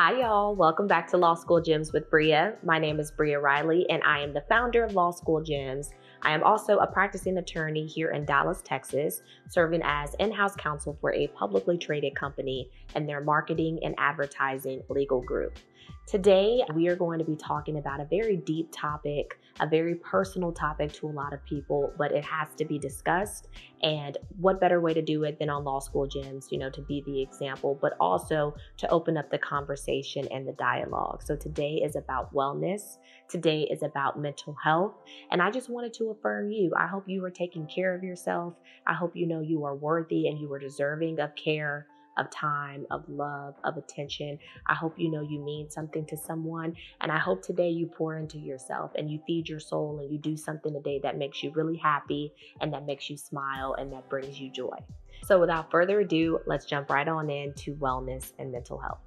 Hi, y'all. Welcome back to Law School Gems with Bria. My name is Bria Riley, and I am the founder of Law School Gems. I am also a practicing attorney here in Dallas, Texas, serving as in house counsel for a publicly traded company and their marketing and advertising legal group. Today, we are going to be talking about a very deep topic, a very personal topic to a lot of people, but it has to be discussed. And what better way to do it than on Law School Gems, you know, to be the example, but also to open up the conversation and the dialogue. So today is about wellness. Today is about mental health. And I just wanted to affirm you. I hope you are taking care of yourself. I hope you know you are worthy and you are deserving of care of time, of love, of attention. I hope you know you mean something to someone. And I hope today you pour into yourself and you feed your soul and you do something today that makes you really happy and that makes you smile and that brings you joy. So, without further ado, let's jump right on into wellness and mental health.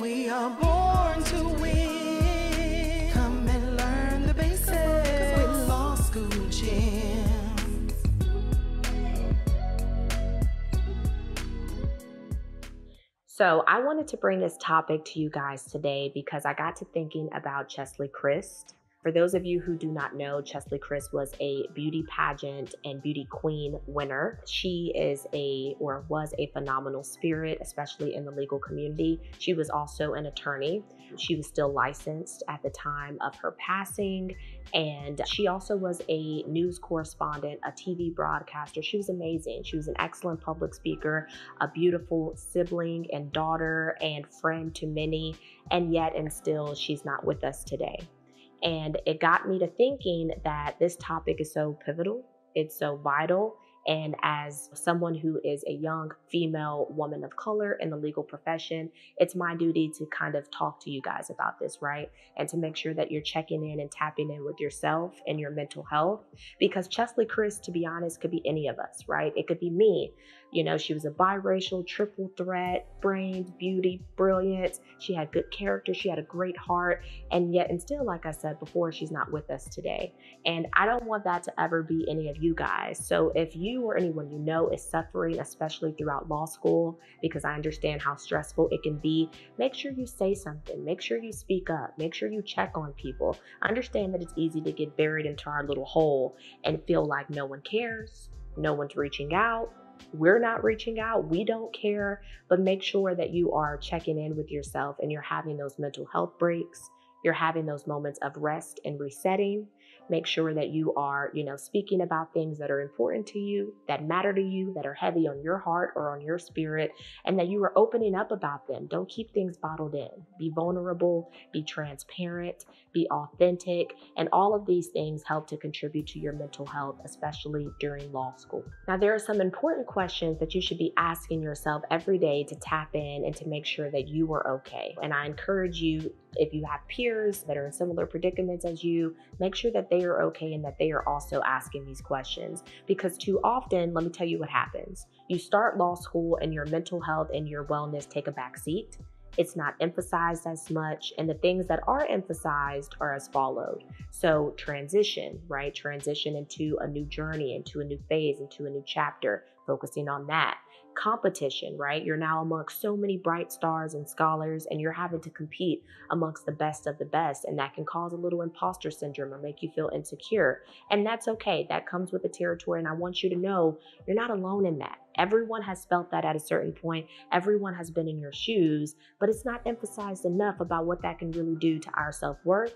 We are born to win. So, I wanted to bring this topic to you guys today because I got to thinking about Chesley Kryst. For those of you who do not know, Chesley Kryst was a beauty pageant and beauty queen winner. She is a, or was a phenomenal spirit, especially in the legal community. She was also an attorney. She was still licensed at the time of her passing. And she also was a news correspondent, a TV broadcaster. She was amazing. She was an excellent public speaker, a beautiful sibling and daughter and friend to many. And yet, and still, she's not with us today. And it got me to thinking that this topic is so pivotal, it's so vital. And as someone who is a young female woman of color in the legal profession, it's my duty to kind of talk to you guys about this, right? And to make sure that you're checking in and tapping in with yourself and your mental health. Because Chesley Kryst, to be honest, could be any of us, right? It could be me. You know, she was a biracial, triple threat, brains, beauty, brilliance. She had good character. She had a great heart. And yet, and still, like I said before, she's not with us today. And I don't want that to ever be any of you guys. So if you or anyone you know is suffering, especially throughout law school, because I understand how stressful it can be, make sure you say something. Make sure you speak up. Make sure you check on people. Understand that it's easy to get buried into our little hole and feel like no one cares, no one's reaching out we're not reaching out, we don't care, but make sure that you are checking in with yourself and you're having those mental health breaks. You're having those moments of rest and resetting Make sure that you are, you know, speaking about things that are important to you, that matter to you, that are heavy on your heart or on your spirit, and that you are opening up about them. Don't keep things bottled in. Be vulnerable, be transparent, be authentic, and all of these things help to contribute to your mental health, especially during law school. Now, there are some important questions that you should be asking yourself every day to tap in and to make sure that you are okay. And I encourage you, if you have peers that are in similar predicaments as you, make sure that they are okay and that they are also asking these questions. Because too often, let me tell you what happens. You start law school and your mental health and your wellness take a back seat. It's not emphasized as much, and the things that are emphasized are as followed. So, transition, right? Transition into a new journey, into a new phase, into a new chapter, focusing on that competition, right? You're now amongst so many bright stars and scholars, and you're having to compete amongst the best of the best. And that can cause a little imposter syndrome or make you feel insecure. And that's okay. That comes with the territory. And I want you to know you're not alone in that. Everyone has felt that at a certain point. Everyone has been in your shoes, but it's not emphasized enough about what that can really do to our self worth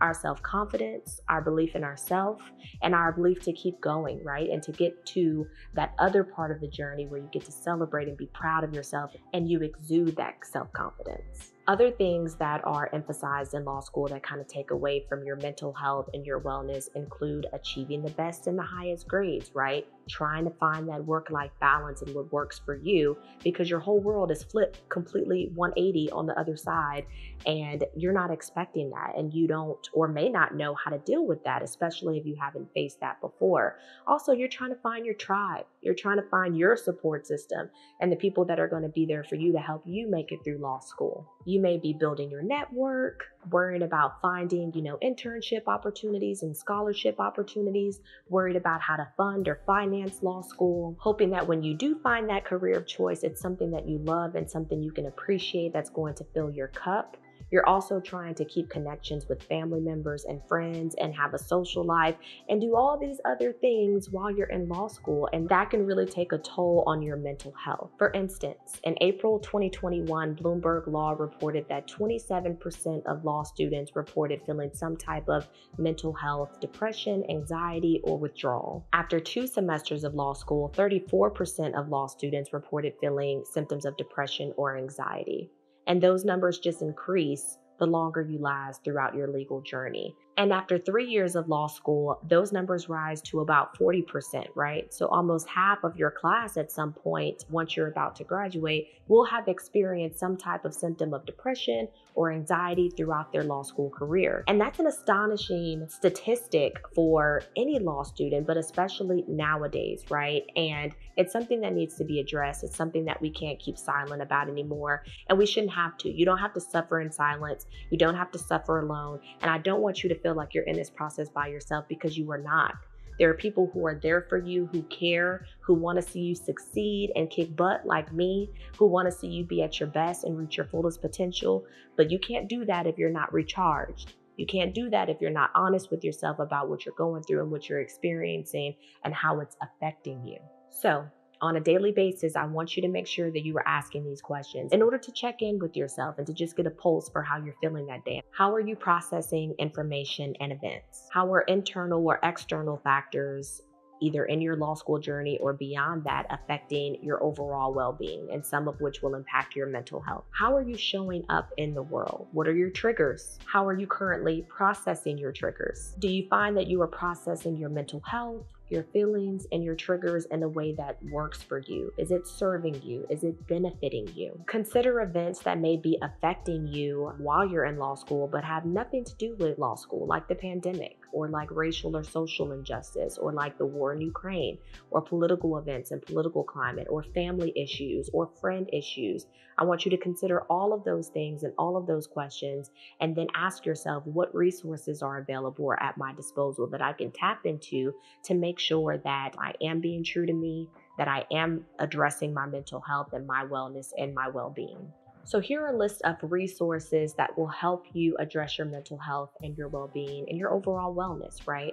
our self confidence, our belief in ourselves, and our belief to keep going, right? And to get to that other part of the journey where you get to celebrate and be proud of yourself and you exude that self confidence. Other things that are emphasized in law school that kind of take away from your mental health and your wellness include achieving the best and the highest grades, right? Trying to find that work life balance and what works for you because your whole world is flipped completely 180 on the other side and you're not expecting that and you don't or may not know how to deal with that, especially if you haven't faced that before. Also, you're trying to find your tribe, you're trying to find your support system and the people that are going to be there for you to help you make it through law school You may be building your network, worried about finding, you know, internship opportunities and scholarship opportunities, worried about how to fund or finance law school, hoping that when you do find that career of choice, it's something that you love and something you can appreciate that's going to fill your cup. You're also trying to keep connections with family members and friends and have a social life and do all these other things while you're in law school. And that can really take a toll on your mental health. For instance, in April 2021, Bloomberg Law reported that 27% of law students reported feeling some type of mental health, depression, anxiety, or withdrawal. After two semesters of law school, 34% of law students reported feeling symptoms of depression or anxiety. And those numbers just increase the longer you last throughout your legal journey. And after three years of law school, those numbers rise to about 40%, right? So almost half of your class at some point, once you're about to graduate, will have experienced some type of symptom of depression or anxiety throughout their law school career. And that's an astonishing statistic for any law student, but especially nowadays, right? And it's something that needs to be addressed. It's something that we can't keep silent about anymore. And we shouldn't have to. You don't have to suffer in silence. You don't have to suffer alone. And I don't want you to feel like you're in this process by yourself because you are not. There are people who are there for you, who care, who want to see you succeed and kick butt like me, who want to see you be at your best and reach your fullest potential. But you can't do that if you're not recharged. You can't do that if you're not honest with yourself about what you're going through and what you're experiencing and how it's affecting you. So, on a daily basis, I want you to make sure that you are asking these questions in order to check in with yourself and to just get a pulse for how you're feeling that day. How are you processing information and events? How are internal or external factors either in your law school journey or beyond that, affecting your overall well being, and some of which will impact your mental health. How are you showing up in the world? What are your triggers? How are you currently processing your triggers? Do you find that you are processing your mental health? Your feelings and your triggers in a way that works for you? Is it serving you? Is it benefiting you? Consider events that may be affecting you while you're in law school but have nothing to do with law school, like the pandemic, or like racial or social injustice, or like the war in Ukraine, or political events and political climate, or family issues, or friend issues. I want you to consider all of those things and all of those questions, and then ask yourself what resources are available or at my disposal that I can tap into to make sure that I am being true to me, that I am addressing my mental health and my wellness and my well being. So, here are a list of resources that will help you address your mental health and your well being and your overall wellness, right?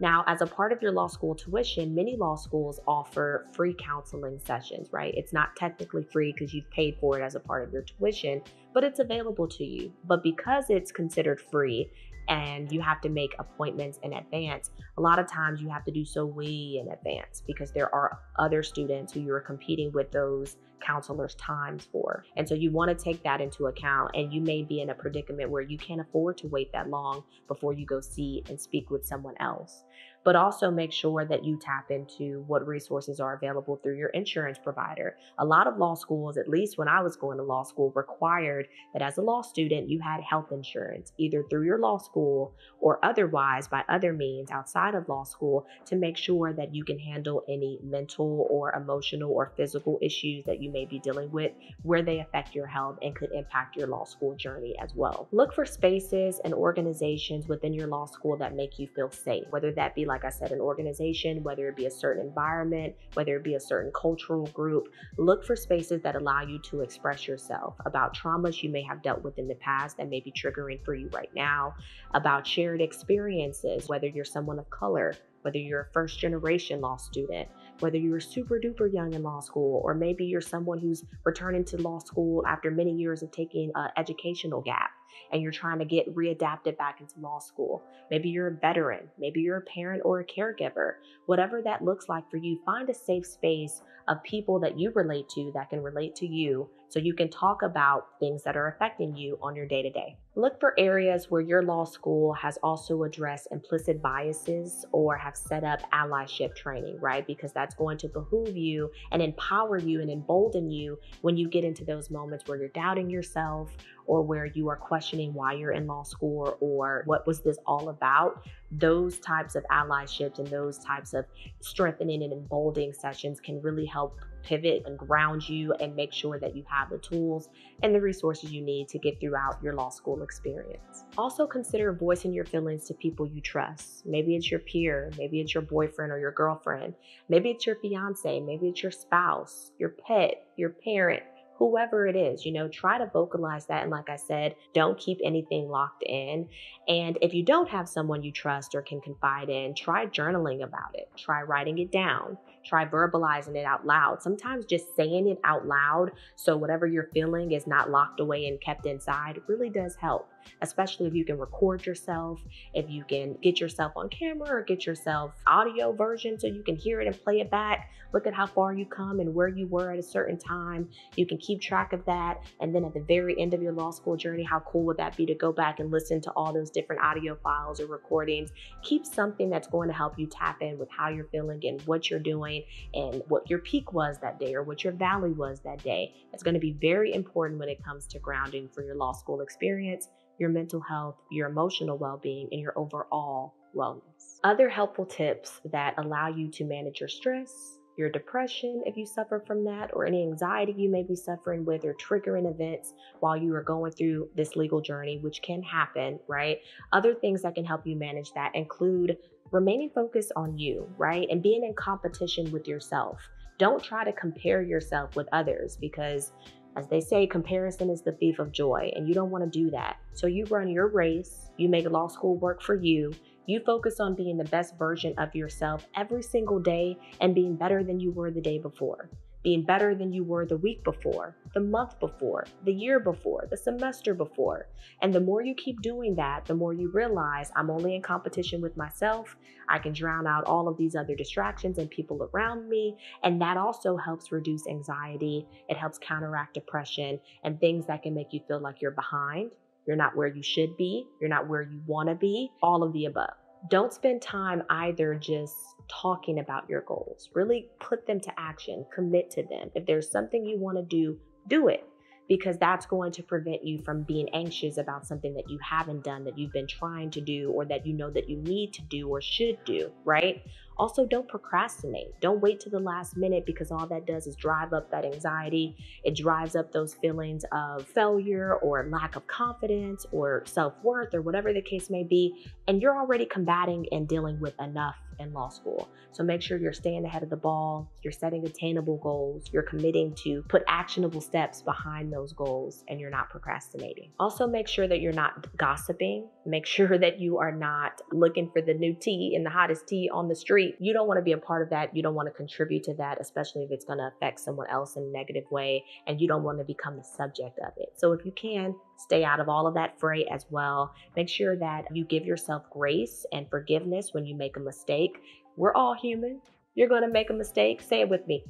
Now, as a part of your law school tuition, many law schools offer free counseling sessions, right? It's not technically free because you've paid for it as a part of your tuition, but it's available to you. But because it's considered free, and you have to make appointments in advance. A lot of times you have to do so way in advance because there are other students who you're competing with those counselors' times for. And so you want to take that into account. And you may be in a predicament where you can't afford to wait that long before you go see and speak with someone else but also make sure that you tap into what resources are available through your insurance provider. A lot of law schools, at least when I was going to law school, required that as a law student, you had health insurance, either through your law school or otherwise by other means outside of law school to make sure that you can handle any mental or emotional or physical issues that you may be dealing with where they affect your health and could impact your law school journey as well. Look for spaces and organizations within your law school that make you feel safe, whether that be like like I said, an organization, whether it be a certain environment, whether it be a certain cultural group. Look for spaces that allow you to express yourself about traumas you may have dealt with in the past that may be triggering for you right now, about shared experiences, whether you're someone of color, whether you're a first generation law student, whether you're super duper young in law school, or maybe you're someone who's returning to law school after many years of taking an educational gap and you're trying to get readapted back into law school. Maybe you're a veteran, maybe you're a parent or a caregiver. Whatever that looks like for you, find a safe space of people that you relate to that can relate to you so you can talk about things that are affecting you on your day to day. Look for areas where your law school has also addressed implicit biases or have set up allyship training, right? Because that's going to behoove you and empower you and embolden you when you get into those moments where you're doubting yourself or where you are questioning why you're in law school or what was this all about those types of allyships and those types of strengthening and emboldening sessions can really help pivot and ground you and make sure that you have the tools and the resources you need to get throughout your law school experience. Also, consider voicing your feelings to people you trust. Maybe it's your peer, maybe it's your boyfriend or your girlfriend, maybe it's your fiance, maybe it's your spouse, your pet, your parent whoever it is, you know, try to vocalize that. And like I said, don't keep anything locked in. And if you don't have someone you trust or can confide in, try journaling about it, try writing it down, try verbalizing it out loud. Sometimes just saying it out loud so whatever you're feeling is not locked away and kept inside really does help especially if you can record yourself, if you can get yourself on camera or get yourself audio version so you can hear it and play it back. Look at how far you come and where you were at a certain time. You can keep track of that. And then at the very end of your law school journey, how cool would that be to go back and listen to all those different audio files or recordings? Keep something that's going to help you tap in with how you're feeling and what you're doing and what your peak was that day or what your valley was that day. It's going to be very important when it comes to grounding for your law school experience your mental health, your emotional well being, and your overall wellness. Other helpful tips that allow you to manage your stress, your depression, if you suffer from that, or any anxiety you may be suffering with, or triggering events while you are going through this legal journey, which can happen, right? Other things that can help you manage that include remaining focused on you, right? And being in competition with yourself. Don't try to compare yourself with others because as they say, comparison is the thief of joy, and you don't want to do that. So you run your race, you make law school work for you, you focus on being the best version of yourself every single day and being better than you were the day before being better than you were the week before, the month before, the year before, the semester before. And the more you keep doing that, the more you realize I'm only in competition with myself. I can drown out all of these other distractions and people around me. And that also helps reduce anxiety. It helps counteract depression and things that can make you feel like you're behind. You're not where you should be. You're not where you want to be. All of the above. Don't spend time either just talking about your goals. Really put them to action, commit to them. If there's something you want to do, do it because that's going to prevent you from being anxious about something that you haven't done, that you've been trying to do, or that you know that you need to do or should do, right? Also, don't procrastinate. Don't wait to the last minute because all that does is drive up that anxiety. It drives up those feelings of failure or lack of confidence or self worth or whatever the case may be. And you're already combating and dealing with enough in law school. So make sure you're staying ahead of the ball, you're setting attainable goals, you're committing to put actionable steps behind those goals, and you're not procrastinating. Also, make sure that you're not gossiping. Make sure that you are not looking for the new tea and the hottest tea on the street. You don't want to be a part of that. You don't want to contribute to that, especially if it's going to affect someone else in a negative way, and you don't want to become the subject of it. So if you can, stay out of all of that fray as well. Make sure that you give yourself grace and forgiveness when you make a mistake. We're all human. You're going to make a mistake. Say it with me.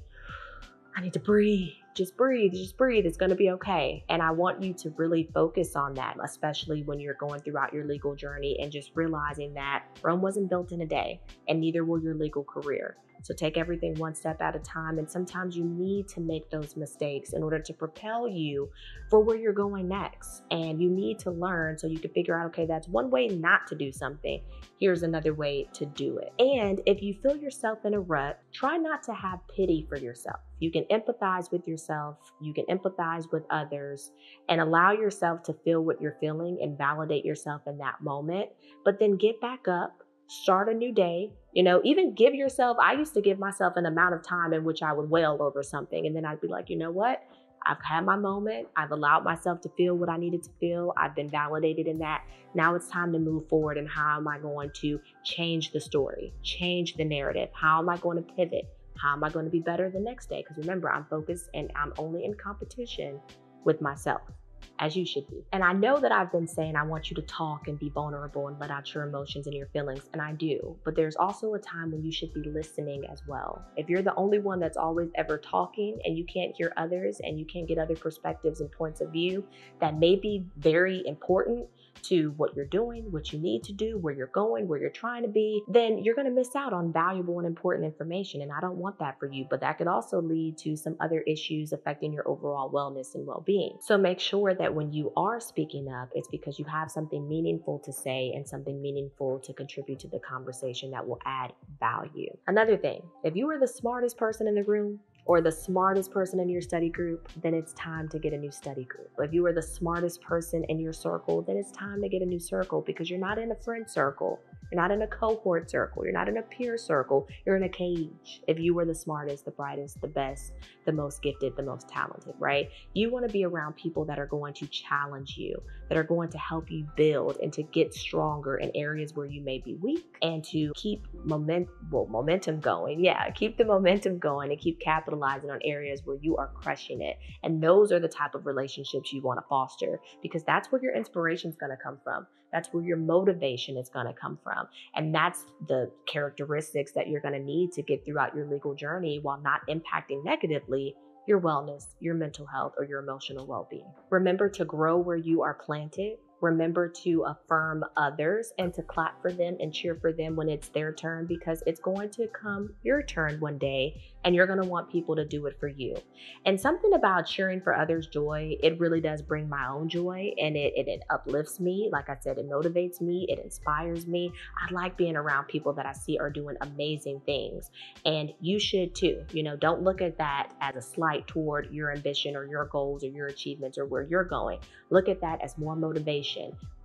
I need to breathe. Just breathe. Just breathe. It's going to be okay. And I want you to really focus on that, especially when you're going throughout your legal journey and just realizing that Rome wasn't built in a day, and neither will your legal career. So take everything one step at a time. And sometimes you need to make those mistakes in order to propel you for where you're going next. And you need to learn so you can figure out okay, that's one way not to do something. Here's another way to do it. And if you feel yourself in a rut, try not to have pity for yourself. You can empathize with yourself, you can empathize with others, and allow yourself to feel what you're feeling and validate yourself in that moment. But then get back up start a new day. You know, even give yourself, I used to give myself an amount of time in which I would wail over something. And then I'd be like, you know what? I've had my moment. I've allowed myself to feel what I needed to feel. I've been validated in that. Now it's time to move forward. And how am I going to change the story, change the narrative? How am I going to pivot? How am I going to be better the next day? Because remember, I'm focused and I'm only in competition with myself as you should be. And I know that I've been saying I want you to talk and be vulnerable and let out your emotions and your feelings, and I do. But there's also a time when you should be listening as well. If you're the only one that's always ever talking and you can't hear others and you can't get other perspectives and points of view that may be very important, to what you're doing, what you need to do, where you're going, where you're trying to be, then you're going to miss out on valuable and important information. And I don't want that for you, but that could also lead to some other issues affecting your overall wellness and well being. So make sure that when you are speaking up, it's because you have something meaningful to say and something meaningful to contribute to the conversation that will add value. Another thing, if you are the smartest person in the room, or the smartest person in your study group, then it's time to get a new study group. If you are the smartest person in your circle, then it's time to get a new circle because you're not in a friend circle. You're not in a cohort circle. You're not in a peer circle. You're in a cage. If you were the smartest, the brightest, the best, the most gifted, the most talented, right? You want to be around people that are going to challenge you, that are going to help you build and to get stronger in areas where you may be weak and to keep moment, well, momentum going. Yeah, keep the momentum going and keep capitalizing on areas where you are crushing it. And those are the type of relationships you want to foster because that's where your inspiration is going to come from. That's where your motivation is going to come from. And that's the characteristics that you're going to need to get throughout your legal journey while not impacting negatively your wellness, your mental health, or your emotional well being. Remember to grow where you are planted Remember to affirm others and to clap for them and cheer for them when it's their turn because it's going to come your turn one day and you're going to want people to do it for you. And something about cheering for others' joy, it really does bring my own joy and it, it, it uplifts me. Like I said, it motivates me, it inspires me. I like being around people that I see are doing amazing things. And you should too. You know, don't look at that as a slight toward your ambition or your goals or your achievements or where you're going. Look at that as more motivation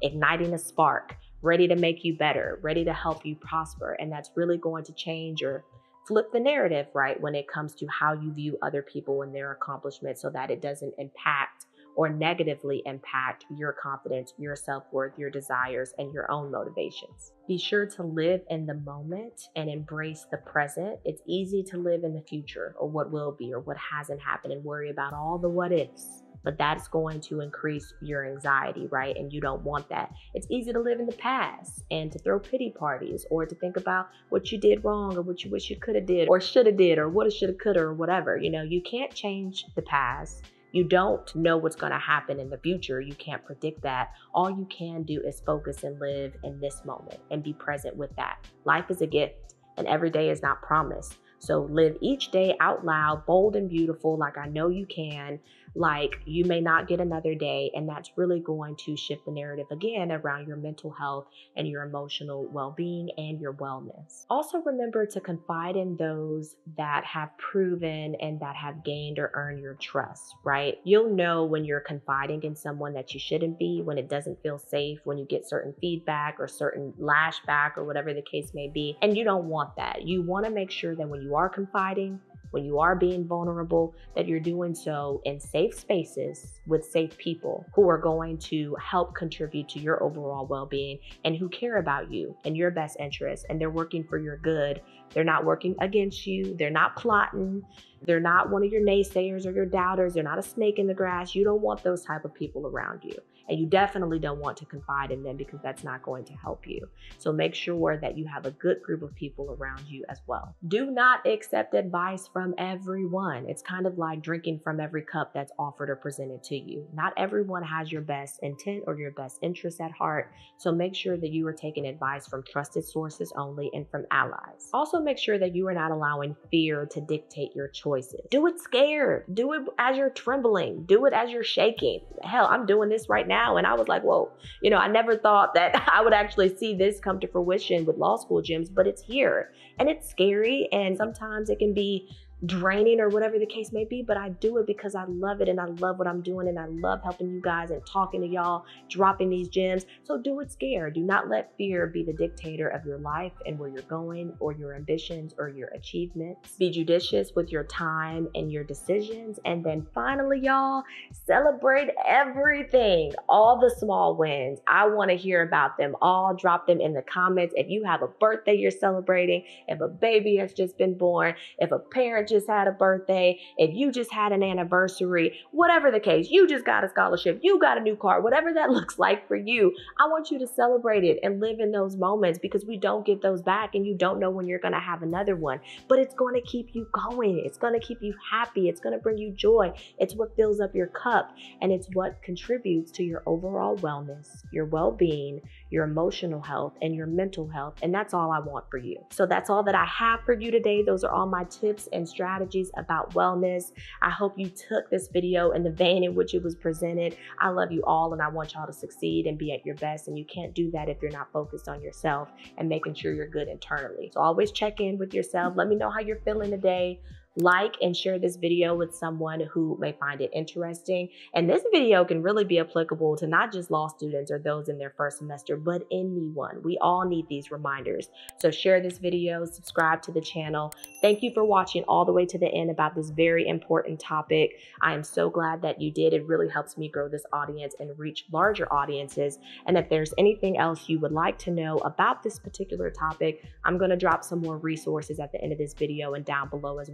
igniting a spark, ready to make you better, ready to help you prosper. And that's really going to change or flip the narrative, right, when it comes to how you view other people and their accomplishments so that it doesn't impact or negatively impact your confidence, your self worth, your desires, and your own motivations. Be sure to live in the moment and embrace the present. It's easy to live in the future or what will be or what hasn't happened and worry about all the what ifs but that's going to increase your anxiety, right? And you don't want that. It's easy to live in the past and to throw pity parties or to think about what you did wrong or what you wish you could have did or should have did or what it should have could or whatever. You know, you can't change the past. You don't know what's going to happen in the future. You can't predict that. All you can do is focus and live in this moment and be present with that. Life is a gift and every day is not promised. So live each day out loud, bold and beautiful, like I know you can like you may not get another day. And that's really going to shift the narrative again around your mental health and your emotional well being and your wellness. Also, remember to confide in those that have proven and that have gained or earned your trust, right? You'll know when you're confiding in someone that you shouldn't be, when it doesn't feel safe, when you get certain feedback or certain lashback or whatever the case may be. And you don't want that. You want to make sure that when you are confiding, when you are being vulnerable, that you're doing so in safe spaces with safe people who are going to help contribute to your overall well being and who care about you and your best interests and they're working for your good. They're not working against you, they're not plotting. They're not one of your naysayers or your doubters. They're not a snake in the grass. You don't want those type of people around you. And you definitely don't want to confide in them because that's not going to help you. So make sure that you have a good group of people around you as well. Do not accept advice from everyone. It's kind of like drinking from every cup that's offered or presented to you. Not everyone has your best intent or your best interest at heart. So make sure that you are taking advice from trusted sources only and from allies. Also, make sure that you are not allowing fear to dictate your choices. Do it scared. Do it as you're trembling. Do it as you're shaking. Hell, I'm doing this right now now. And I was like, whoa, you know, I never thought that I would actually see this come to fruition with law school gems, but it's here and it's scary. And sometimes it can be draining or whatever the case may be, but I do it because I love it and I love what I'm doing and I love helping you guys and talking to y'all, dropping these gems. So do it scared. Do not let fear be the dictator of your life and where you're going or your ambitions or your achievements. Be judicious with your time and your decisions. And then finally, y'all, celebrate everything, all the small wins. I want to hear about them all. Drop them in the comments. If you have a birthday you're celebrating, if a baby has just been born, if a parent just had a birthday, if you just had an anniversary, whatever the case, you just got a scholarship, you got a new car, whatever that looks like for you, I want you to celebrate it and live in those moments because we don't get those back and you don't know when you're going to have another one. But it's going to keep you going. It's going to keep you happy. It's going to bring you joy. It's what fills up your cup and it's what contributes to your overall wellness, your well being, your emotional health, and your mental health. And that's all I want for you. So that's all that I have for you today. Those are all my tips and strategies strategies about wellness. I hope you took this video in the vein in which it was presented. I love you all and I want y'all to succeed and be at your best. And you can't do that if you're not focused on yourself and making sure you're good internally. So always check in with yourself. Let me know how you're feeling today like and share this video with someone who may find it interesting. And this video can really be applicable to not just law students or those in their first semester, but anyone. We all need these reminders. So share this video, subscribe to the channel. Thank you for watching all the way to the end about this very important topic. I am so glad that you did. It really helps me grow this audience and reach larger audiences. And if there's anything else you would like to know about this particular topic, I'm going to drop some more resources at the end of this video and down below as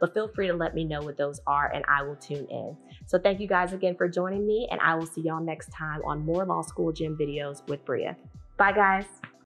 but feel free to let me know what those are and I will tune in. So thank you guys again for joining me and I will see y'all next time on more Law School Gem videos with Bria. Bye guys.